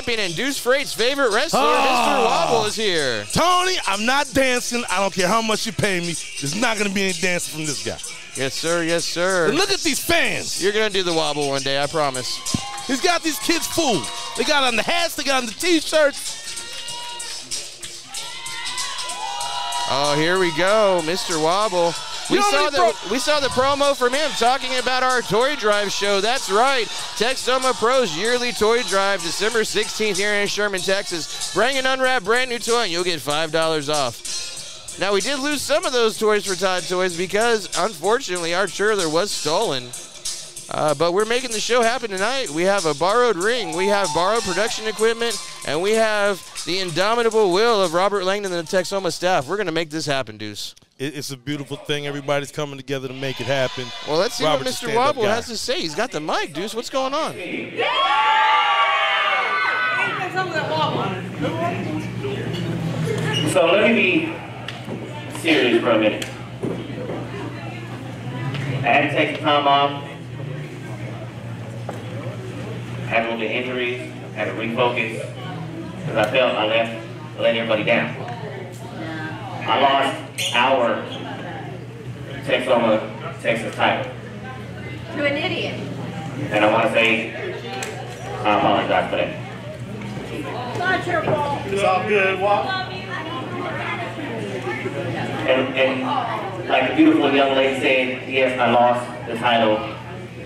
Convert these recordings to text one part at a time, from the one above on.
champion and Deuce Freight's favorite wrestler, ah. Oh. Mr. Wobble, is here. Tony, I'm not dancing. I don't care how much you pay me. There's not going to be any dancing from this guy. Yes, sir. Yes, sir. And look at these fans. You're gonna do the wobble one day, I promise. He's got these kids fooled. They got on the hats, they got on the t-shirts. Oh, here we go, Mr. Wobble. We You saw the we saw the promo from him talking about our toy drive show. That's right, Texoma Pro's yearly toy drive, December 16th here in Sherman, Texas. Bring an unwrapped brand new toy and you'll get five dollars off. Now we did lose some of those toys for Todd Toys because unfortunately our trailer was stolen. Uh, but we're making the show happen tonight. We have a borrowed ring, we have borrowed production equipment, and we have the indomitable will of Robert Langdon and the Texoma staff. We're gonna make this happen, Deuce. It's a beautiful thing. Everybody's coming together to make it happen. Well, let's see Robert's what Mr. stand-up Wobble guy. has to say. He's got the mic, Deuce. What's going on? So let me be serious for a minute. I had to take some time off. Had a little bit of injuries, had to refocus, because I felt I left, I let everybody down. I lost our Texoma, Texas title. To an idiot. And I want to say, I apologize for that. Not your fault. It's all good, Walt. And, and like the beautiful young lady said, yes, I lost the title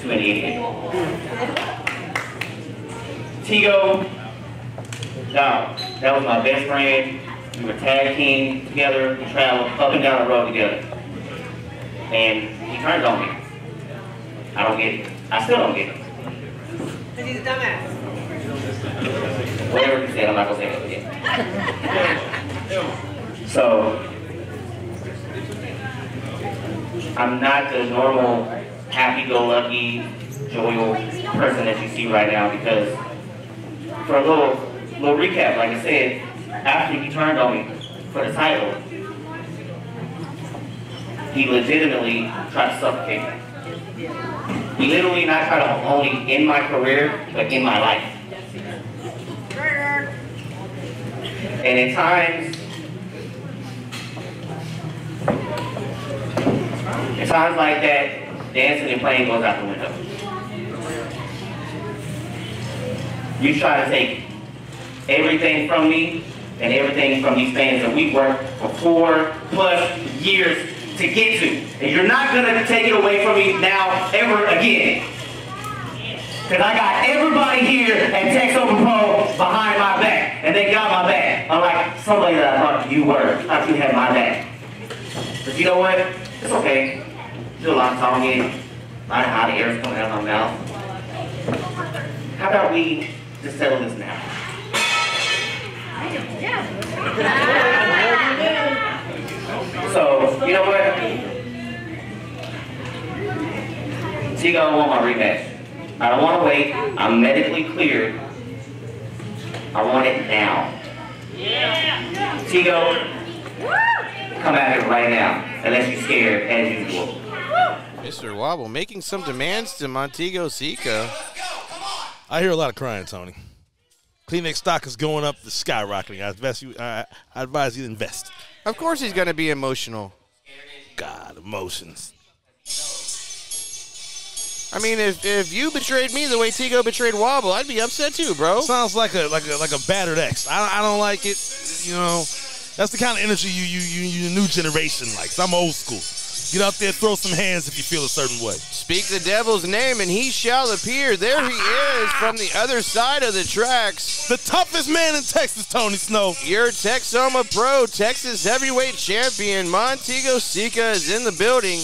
to an idiot. Tigo, no, that was my best friend. We were tag team together. We traveled up and down the road together. And he turned on me. I don't get it. I still don't get it. Because he's a dumbass. Whatever he said, I'm not gonna say that again. So, I'm not the normal happy-go-lucky, jovial person that you see right now because for a little, little recap, like I said, after he turned on me for the title, he legitimately tried to suffocate me. He literally not tried to only in my career, but in my life. And at times, at times like that, dancing and playing goes out the window. You try to take everything from me and everything from these fans that we worked for four plus years to get to. And you're not gonna take it away from me now ever again. Because I got everybody here at Texoma Pro behind my back, and they got my back. Unlike somebody that I thought you were, thought you had my back. But you know what? It's okay. Do a lot of talking, a lot of hot air coming out of my mouth. How about we just settle this now? So, you know what? Tigo, I want my rematch. I don't want to wait. I'm medically cleared. I want it now. Tigo, come at it right now, unless you're scared, as usual. Mr. Wobble making some demands to Montego Sika. I hear a lot of crying, Tony. Kleenex stock is going up, the skyrocketing. I advise you. I, I advise you to invest. Of course, he's going to be emotional. God, emotions. I mean, if, if you betrayed me the way Tigo betrayed Wobble, I'd be upset too, bro. Sounds like a like a like a battered ex. I, I don't like it. You know, that's the kind of energy you you you, you new generation likes. I'm old school. Get out there, throw some hands if you feel a certain way. Speak the devil's name and he shall appear. There he is from the other side of the tracks. The toughest man in Texas, Tony Snow. Your Texoma Pro Texas Heavyweight Champion Montego Sika is in the building.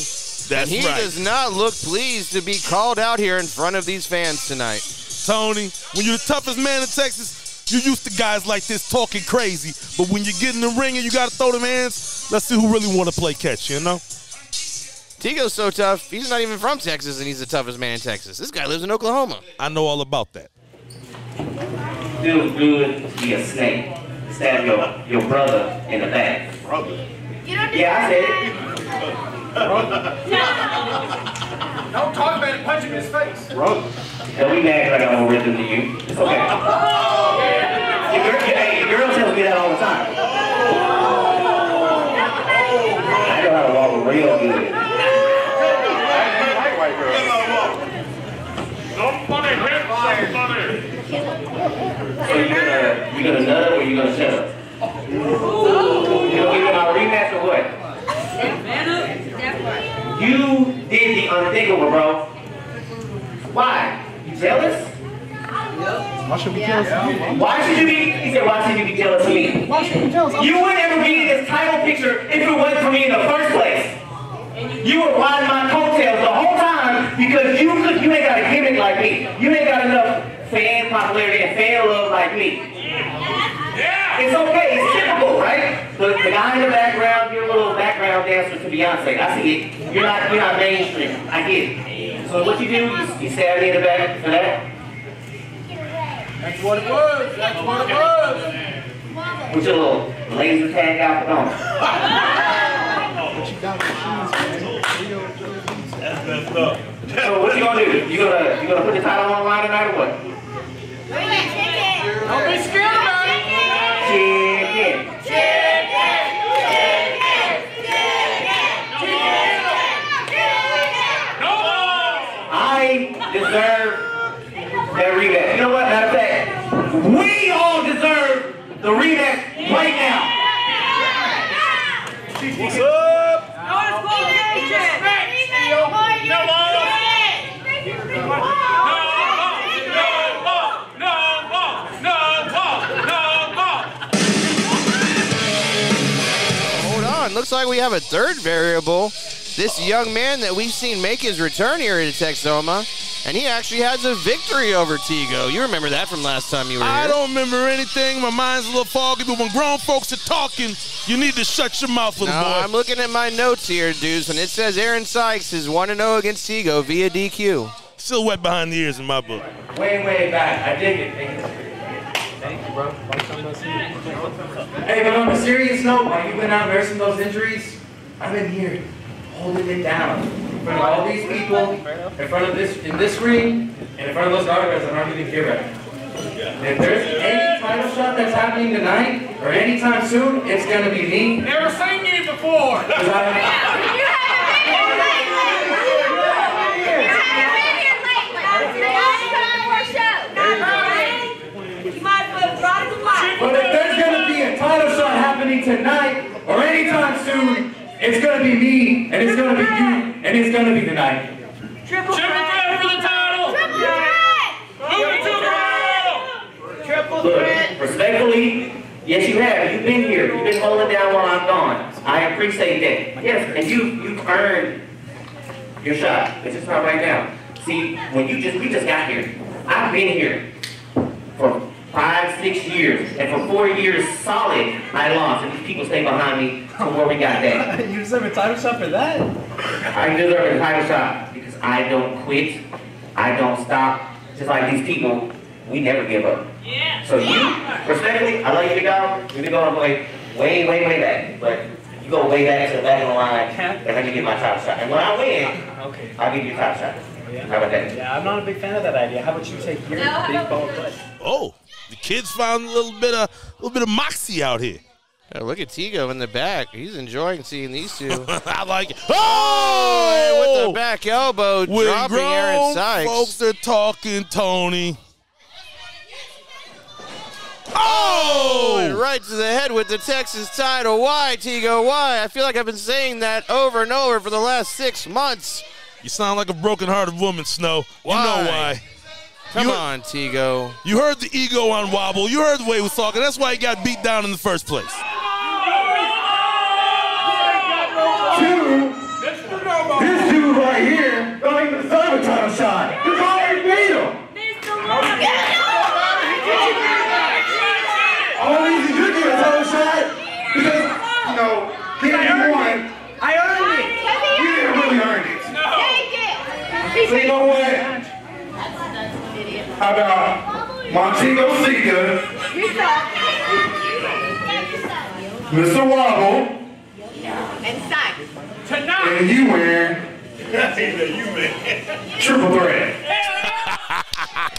That's and he right. does not look pleased to be called out here in front of these fans tonight. Tony, when you're the toughest man in Texas, you're used to guys like this talking crazy. But when you get in the ring and you got to throw them hands, let's see who really want to play catch, you know? Tigo's so tough, he's not even from Texas and he's the toughest man in Texas. This guy lives in Oklahoma. I know all about that. Feels good to be a snake. Stab your, your brother in the back. You don't Yeah, I said it. Don't talk about it, punch him in his face. And we mad 'cause I got more rhythm than you. It's okay. Oh! the girl tells me that all the time. Oh! I know how to walk real good. Somebody hit somebody. So you gonna you gonna nut or you gonna shut up? You gonna give me my rematch or what? You did the unthinkable, bro. Why? You jealous? Why should we jealous of you? Why should you be? He said, why should you be jealous of me? Why should we jealous? You would never be in this title picture if it wasn't for me in the first place. You were riding my coattails the whole time because you could, you ain't got a gimmick like me. You ain't got enough fan popularity and fan love like me. Yeah. It's okay, it's typical, right? The, the guy in the background, you're a little background dancer to Beyonce. I see it. You're not you're not mainstream. I get it. So what you do, you, you stab me in the back for that. That's what it was. That's what it was. With your little laser tag outfit on. Got machines, man. So what you gonna do? You gonna you gonna put the title online tonight or what? Like we have a third variable. This young man that we've seen make his return here to Texoma, and he actually has a victory over Tigo. You remember that from last time you were I here. I don't remember anything. My mind's a little foggy, but when grown folks are talking, you need to shut your mouth, little No, boy. I'm looking at my notes here, dudes, and it says Aaron Sykes is 1 0 against Tigo via DQ. Still wet behind the ears in my book. Way, way back. I dig it. Thank you. Hey, but on a serious note, while you've been out nursing those injuries, I've been here holding it down in front of all these people, in front of this, in this ring, and in front of those autographs that aren't even here right now. And If there's any title shot that's happening tonight or anytime soon, it's gonna be me. Never seen you before. But if there's gonna be a title shot happening tonight or anytime soon, it's gonna be me, and it's gonna be you, and it's gonna be tonight. Triple threat for the title. Move it to the title. Look, respectfully, yes, you have. You've been here. You've been holding down while I'm gone. I appreciate that. Yes, and you you've earned your shot. It's just not right now. See, when you just we just got here. I've been here for five, six years, and for four years solid, I lost, and these people stay behind me to where we got that. You deserve a title shot for that. I deserve a title shot because I don't quit. I don't stop. Just like these people, we never give up. Yeah. So you, respectfully, I love you to go. We've been going way, way, way, way back. But you go way back to the back of the line, and let me get my title shot. And when I win, uh, Okay. I'll give you a title shot. Oh, yeah. How about that? Yeah, I'm not a big fan of that idea. How about you take your big bald butt? Oh, the kids found a little bit of a little bit of moxie out here. Oh, look at Tigo in the back. He's enjoying seeing these two. I like it. Oh, Oh, and with the oh! back elbow, dropping Aaron grown Sykes. folks are talking, Tony. Oh, Going right to the head with the Texas title. Why, Tigo? Why? I feel like I've been saying that over and over for the last six months. You sound like a broken-hearted woman, Snow. You know why. Come You- on, Tigo. You heard the ego on Wobble. You heard the way he was talking. That's why he got beat down in the first place. Montego Sika, Mr. Wobble, And Sykes. Tonight. and you wearing triple threat.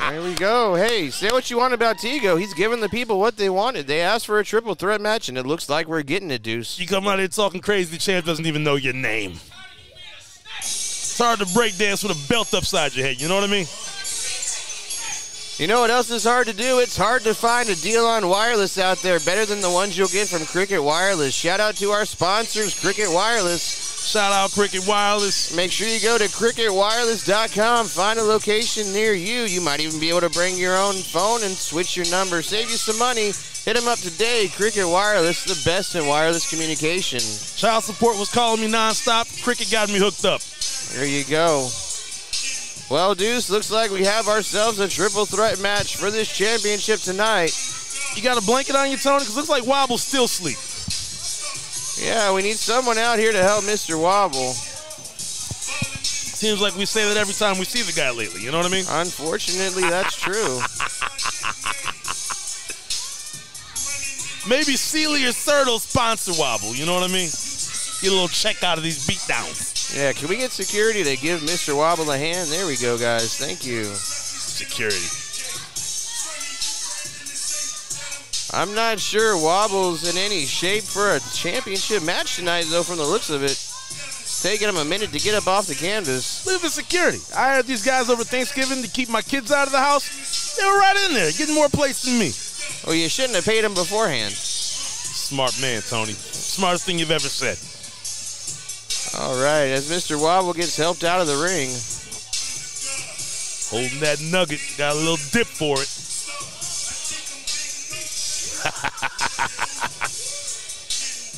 There we go. Hey, say what you want about Tigo. He's giving the people what they wanted. They asked for a triple threat match, and it looks like we're getting it, Deuce. You come out here talking crazy, the champ doesn't even know your name. It's hard to break dance with a belt upside your head, you know what I mean? You know what else is hard to do? It's hard to find a deal on wireless out there better than the ones you'll get from Cricket Wireless. Shout out to our sponsors, Cricket Wireless. Shout out Cricket Wireless. Make sure you go to cricketwireless.com, find a location near you. You might even be able to bring your own phone and switch your number, save you some money. Hit them up today. Cricket Wireless, the best in wireless communication. Child support was calling me nonstop. Cricket got me hooked up. There you go. Well, Deuce, looks like we have ourselves a triple threat match for this championship tonight. You got a blanket on you, Tony? Because looks like Wobble's still asleep. Yeah, we need someone out here to help Mr. Wobble. Seems like we say that every time we see the guy lately. You know what I mean? Unfortunately, that's true. Maybe Sealy or sponsor Wobble. You know what I mean? Get a little check out of these beatdowns. Yeah, can we get security to give Mr. Wobble a hand? There we go, guys. Thank you. Security. I'm not sure Wobble's in any shape for a championship match tonight, though, from the looks of it. It's taking him a minute to get up off the canvas. Look at the security. I hired these guys over Thanksgiving to keep my kids out of the house. They were right in there, getting more plates than me. Well, you shouldn't have paid him beforehand. Smart man, Tony. Smartest thing you've ever said. All right, as Mr. Wobble gets helped out of the ring. Holding that nugget. Got a little dip for it.